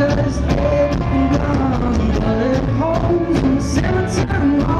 Cause they've been gone, but it holds in cemetery.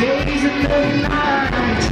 days and the night.